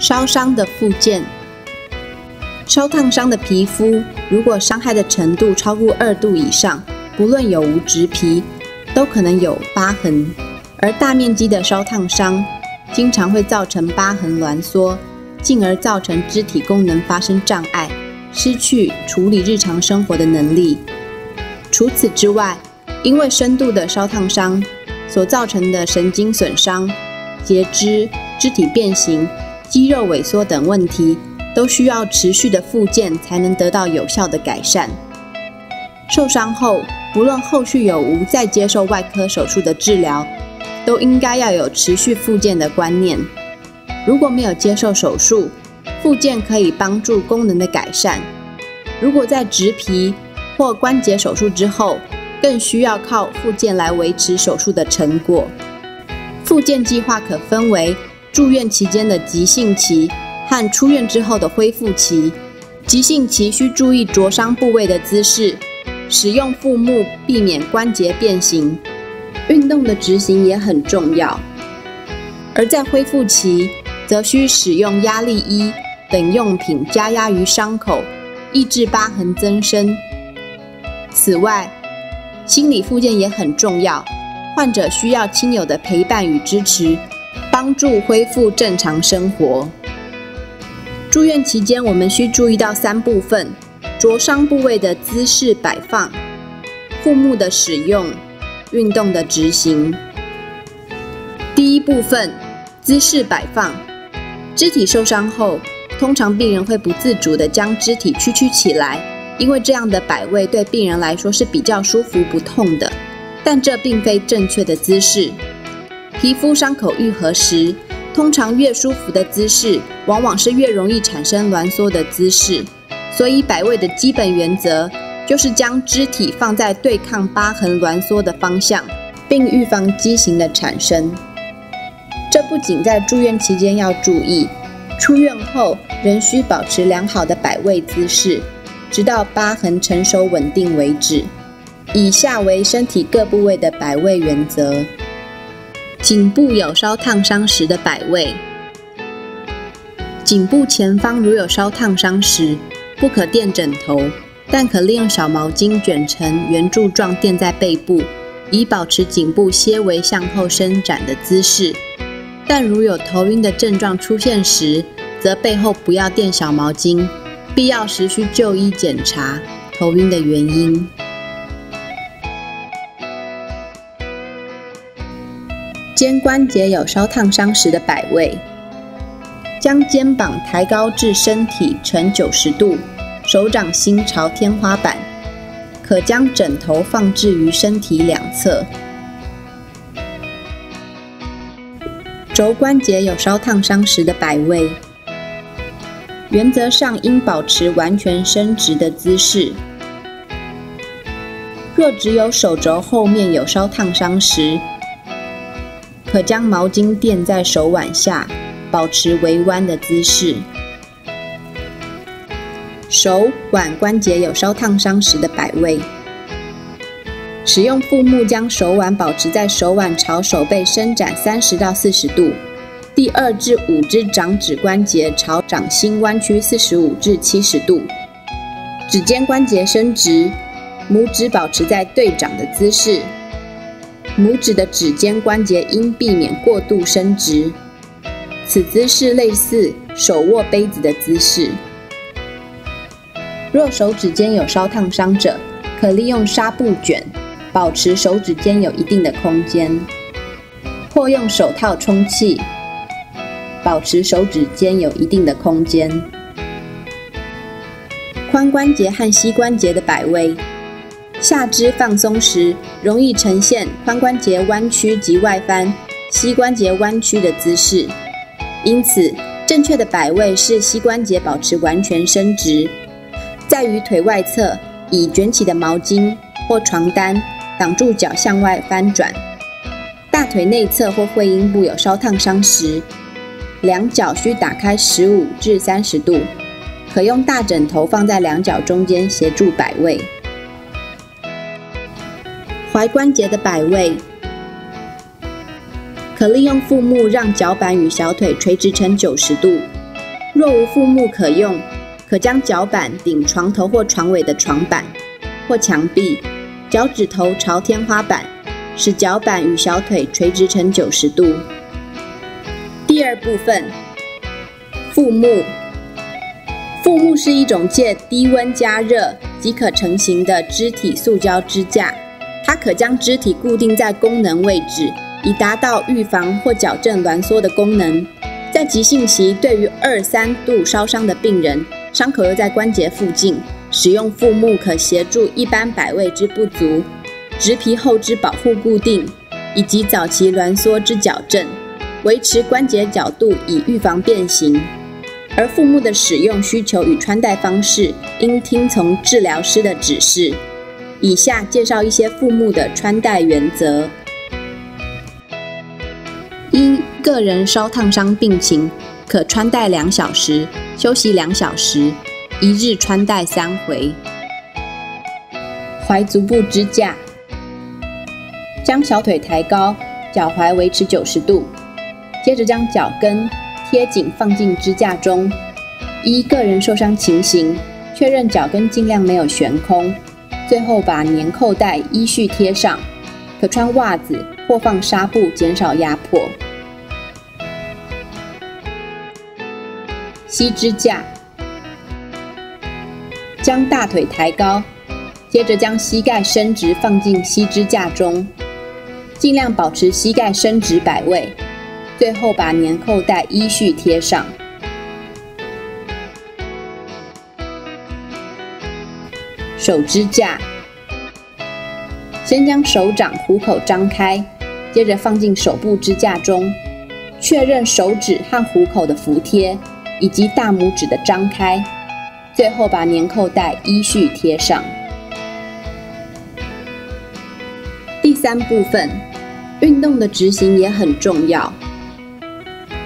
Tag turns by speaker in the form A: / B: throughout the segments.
A: 烧伤的附件，烧烫伤的皮肤，如果伤害的程度超过二度以上，不论有无植皮，都可能有疤痕。而大面积的烧烫伤，经常会造成疤痕挛缩，进而造成肢体功能发生障碍，失去处理日常生活的能力。除此之外，因为深度的烧烫伤所造成的神经损伤、截肢、肢体变形。肌肉萎缩等问题都需要持续的复健才能得到有效的改善。受伤后，不论后续有无再接受外科手术的治疗，都应该要有持续复健的观念。如果没有接受手术，复健可以帮助功能的改善；如果在植皮或关节手术之后，更需要靠复健来维持手术的成果。复健计划可分为。住院期间的急性期和出院之后的恢复期，急性期需注意灼伤部位的姿势，使用护木避免关节变形，运动的执行也很重要。而在恢复期，则需使用压力衣等用品加压于伤口，抑制疤痕增生。此外，心理复健也很重要，患者需要亲友的陪伴与支持。帮助恢复正常生活。住院期间，我们需注意到三部分：灼伤部位的姿势摆放、护木的使用、运动的执行。第一部分，姿势摆放。肢体受伤后，通常病人会不自主地将肢体屈曲起来，因为这样的摆位对病人来说是比较舒服不痛的。但这并非正确的姿势。皮肤伤口愈合时，通常越舒服的姿势，往往是越容易产生挛缩的姿势。所以摆位的基本原则就是将肢体放在对抗疤痕挛缩的方向，并预防畸形的产生。这不仅在住院期间要注意，出院后仍需保持良好的摆位姿势，直到疤痕成熟稳定为止。以下为身体各部位的摆位原则。颈部有烧烫伤时的摆位，颈部前方如有烧烫伤时，不可垫枕头，但可利用小毛巾卷成圆柱状垫在背部，以保持颈部些微向后伸展的姿势。但如有头晕的症状出现时，则背后不要垫小毛巾，必要时需就医检查头晕的原因。肩关节有烧烫伤时的摆位，将肩膀抬高至身体呈九十度，手掌心朝天花板，可将枕头放置于身体两侧。肘关节有烧烫伤时的摆位，原则上应保持完全伸直的姿势。若只有手肘后面有烧烫伤时，可将毛巾垫在手腕下，保持微弯的姿势。手腕关节有烧烫伤时的摆位，使用腹木将手腕保持在手腕朝手背伸展三十到四十度，第二至五只掌指关节朝掌心弯曲四十五至七十度，指尖关节伸直，拇指保持在对掌的姿势。拇指的指尖关节应避免过度伸直，此姿势类似手握杯子的姿势。若手指间有烧烫伤者，可利用纱布卷，保持手指间有一定的空间，或用手套充气，保持手指间有一定的空间。髋关节和膝关节的摆位。下肢放松时，容易呈现髋关节弯曲及外翻、膝关节弯曲的姿势。因此，正确的摆位是膝关节保持完全伸直，在于腿外侧以卷起的毛巾或床单挡住脚向外翻转。大腿内侧或会阴部有烧烫伤时，两脚需打开十五至三十度，可用大枕头放在两脚中间协助摆位。踝关节的摆位，可利用腹木让脚板与小腿垂直成九十度，若无腹木可用，可将脚板顶床头或床尾的床板或墙壁，脚趾头朝天花板，使脚板与小腿垂直成九十度。第二部分，腹木。腹木是一种借低温加热即可成型的肢体塑胶支架，它可将肢体固定在功能位置，以达到预防或矫正挛缩的功能。在急性期，对于二三度烧伤的病人，伤口又在关节附近，使用腹木可协助一般摆位之不足，植皮后之保护固定，以及早期挛缩之矫正，维持关节角度以预防变形。而腹木的使用需求与穿戴方式，应听从治疗师的指示。以下介绍一些腹木的穿戴原则：一、个人烧烫伤病情，可穿戴两小时，休息两小时，一日穿戴三回。踝足部支架，将小腿抬高，脚踝维持九十度，接着将脚跟。贴紧放进支架中。一个人受伤情形，确认脚跟尽量没有悬空。最后把粘扣带依序贴上。可穿袜子或放纱布，减少压迫。膝支架，将大腿抬高，接着将膝盖伸直放进膝支架中，尽量保持膝盖伸直摆位。最后把粘扣带依序贴上。手支架，先将手掌虎口张开，接着放进手部支架中，确认手指和虎口的服帖，以及大拇指的张开。最后把粘扣带依序贴上。第三部分，运动的执行也很重要。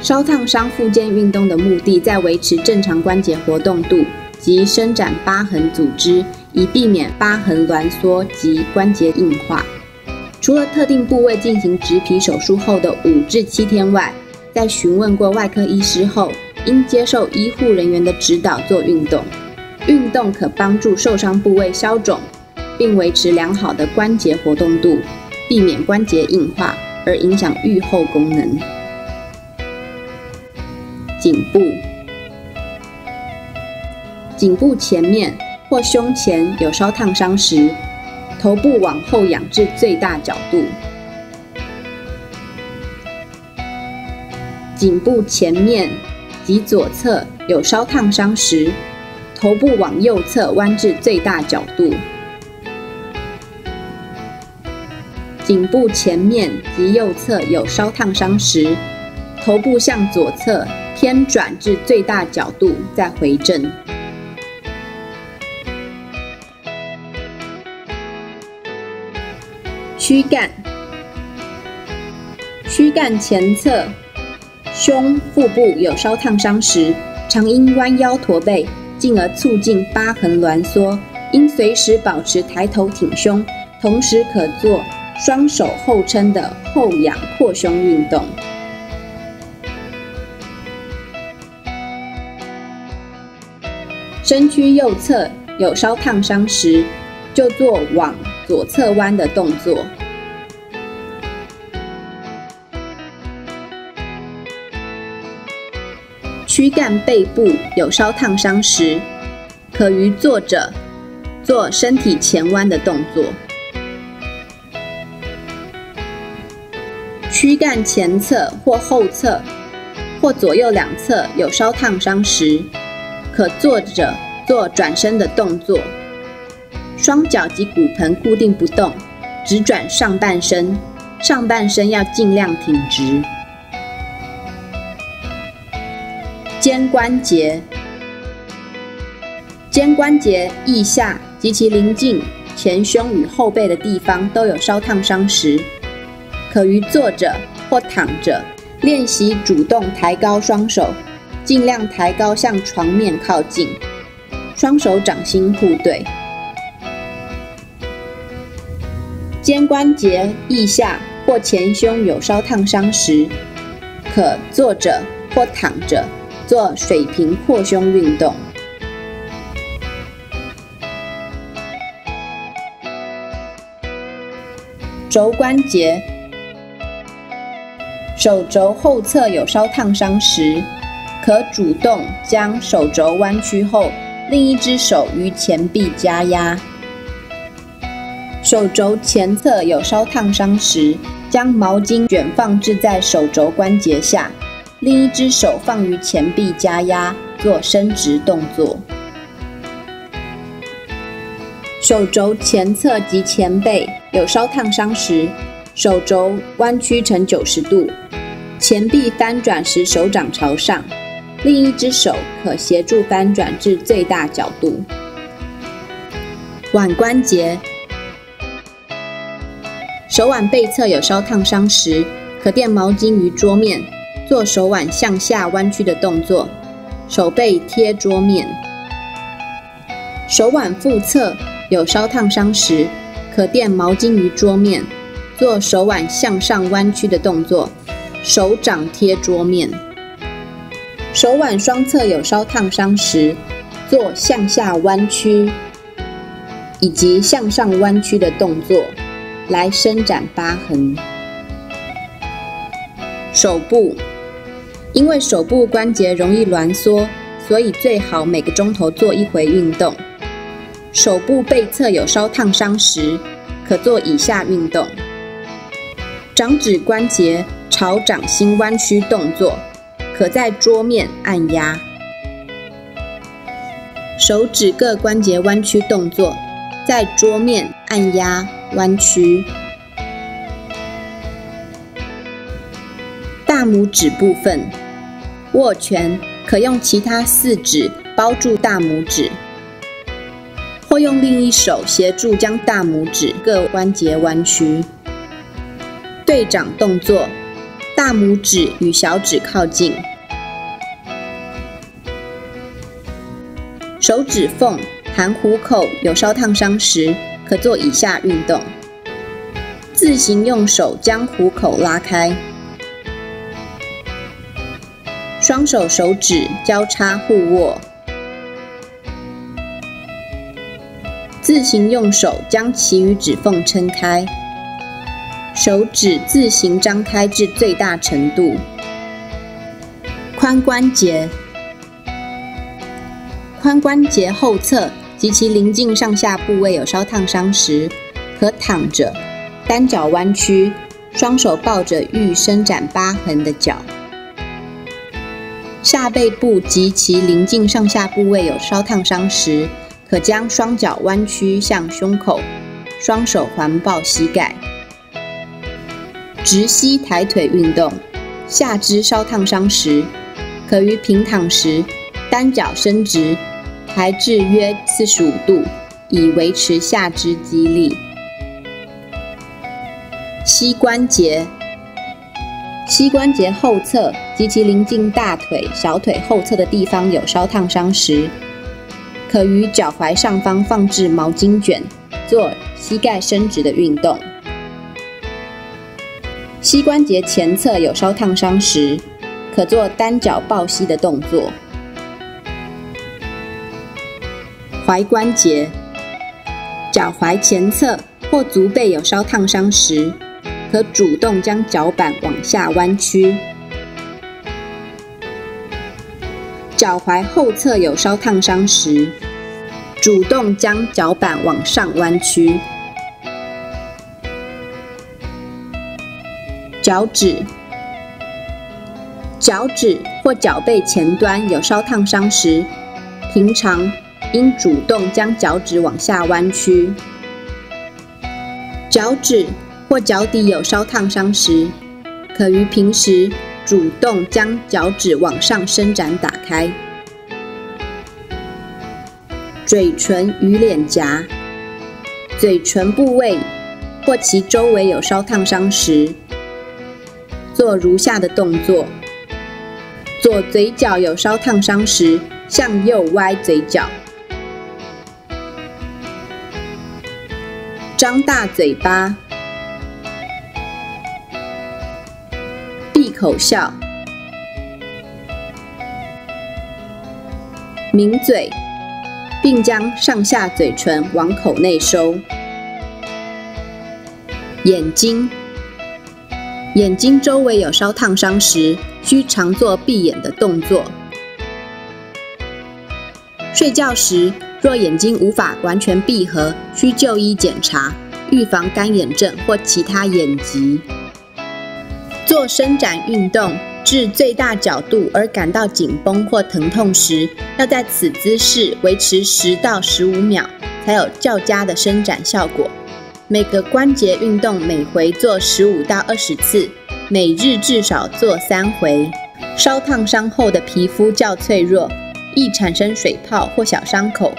A: 烧烫伤附件运动的目的，在维持正常关节活动度及伸展疤痕组织，以避免疤痕挛缩及关节硬化。除了特定部位进行植皮手术后的五至七天外，在询问过外科医师后，应接受医护人员的指导做运动。运动可帮助受伤部位消肿，并维持良好的关节活动度，避免关节硬化而影响愈后功能。颈部，颈部前面或胸前有烧烫伤时，头部往后仰至最大角度。颈部前面及左侧有烧烫伤时，头部往右侧弯至最大角度。颈部前面及右侧有烧烫伤时，头部向左侧。偏转至最大角度，再回正。躯干，躯干前侧、胸、腹部有烧烫伤时，常因弯腰驼背，进而促进疤痕挛缩。应随时保持抬头挺胸，同时可做双手后撑的后仰扩胸运动。身躯右侧有烧烫伤时，就做往左侧弯的动作。躯干背部有烧烫伤时，可于坐着做身体前弯的动作。躯干前侧或后侧或左右两侧有烧烫伤时，可坐着做转身的动作，双脚及骨盆固定不动，只转上半身，上半身要尽量挺直。肩关节，肩关节腋下及其邻近前胸与后背的地方都有烧烫伤时，可于坐着或躺着练习主动抬高双手。尽量抬高向床面靠近，双手掌心互对。肩关节腋下或前胸有烧烫伤时，可坐着或躺着做水平扩胸运动。肘关节，手肘后侧有烧烫伤时，可主动将手肘弯曲后，另一只手于前臂加压。手肘前侧有烧烫伤时，将毛巾卷放置在手肘关节下，另一只手放于前臂加压，做伸直动作。手肘前侧及前背有烧烫伤时，手肘弯曲成九十度，前臂翻转时手掌朝上，另一只手可协助翻转至最大角度。腕关节。手腕背侧有烧烫伤时，可垫毛巾于桌面，做手腕向下弯曲的动作，手背贴桌面。手腕腹侧有烧烫伤时，可垫毛巾于桌面，做手腕向上弯曲的动作，手掌贴桌面。手腕双侧有烧烫伤时，做向下弯曲以及向上弯曲的动作。来伸展疤痕。手部，因为手部关节容易挛缩，所以最好每个钟头做一回运动。手部背侧有烧烫伤时，可做以下运动：掌指关节朝掌心弯曲动作，可在桌面按压；手指各关节弯曲动作，在桌面按压。弯曲，大拇指部分握拳，可用其他四指包住大拇指，或用另一手协助将大拇指各关节弯曲。对掌动作，大拇指与小指靠近，手指缝含虎口有烧烫伤时。可做以下运动：自行用手将虎口拉开，双手手指交叉互握，自行用手将其余指缝撑开，手指自行张开至最大程度。髋关节，髋关节后侧。及其邻近上下部位有烧烫伤时，可躺着，单脚弯曲，双手抱着欲伸展疤痕的脚。下背部及其邻近上下部位有烧烫伤时，可将双脚弯曲向胸口，双手环抱膝盖。直膝抬腿运动，下肢烧烫伤时，可于平躺时单脚伸直。抬至约四十五度，以维持下肢肌力。膝关节，膝关节后侧及其临近大腿、小腿后侧的地方有烧烫伤时，可于脚踝上方放置毛巾卷，做膝盖伸直的运动。膝关节前侧有烧烫伤时，可做单脚抱膝的动作。踝关节，脚踝前侧或足背有烧烫伤时，可主动将脚板往下弯曲；脚踝后侧有烧烫伤时，主动将脚板往上弯曲。脚趾，脚趾或脚背前端有烧烫伤时，平常。应主动将脚趾往下弯曲。脚趾或脚底有烧烫伤时，可于平时主动将脚趾往上伸展打开。嘴唇与脸颊，嘴唇部位或其周围有烧烫伤时，做如下的动作：左嘴角有烧烫伤时，向右歪嘴角。张大嘴巴，闭口笑，抿嘴，并将上下嘴唇往口内收。眼睛，眼睛周围有烧烫伤时，需常做闭眼的动作。睡觉时，若眼睛无法完全闭合，需就医检查，预防干眼症或其他眼疾。做伸展运动至最大角度而感到紧绷或疼痛时，要在此姿势维持十到十五秒，才有较佳的伸展效果。每个关节运动每回做十五到二十次，每日至少做三回。烧烫伤后的皮肤较脆弱，易产生水泡或小伤口，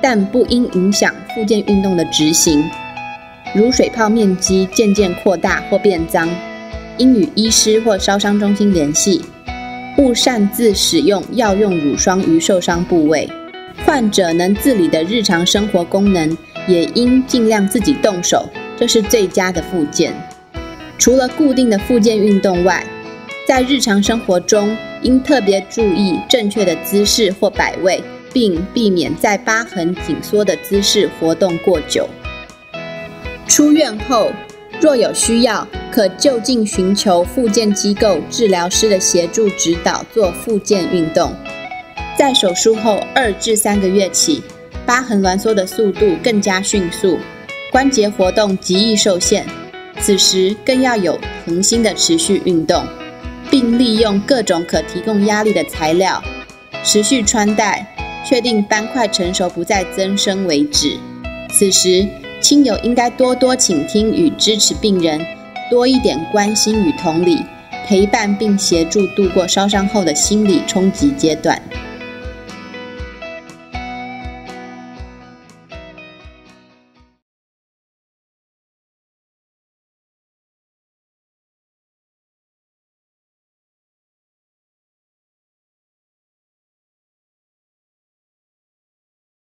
A: 但不应影响复健运动的执行，如水泡面积渐渐扩大或变脏。应与医师或烧伤中心联系，勿擅自使用药用乳霜于受伤部位。患者能自理的日常生活功能，也应尽量自己动手，这是最佳的复健。除了固定的复健运动外，在日常生活中应特别注意正确的姿势或摆位，并避免在疤痕紧缩的姿势活动过久。出院后。若有需要，可就近寻求复健机构治疗师的协助指导做复健运动。在手术后二至三个月起，疤痕挛缩的速度更加迅速，关节活动极易受限。此时更要有恒心的持续运动，并利用各种可提供压力的材料，持续穿戴，确定斑块成熟不再增生为止。此时。亲友应该多多倾听与支持病人，多一点关心与同理，陪伴并协助度过烧伤后的心理冲击阶段。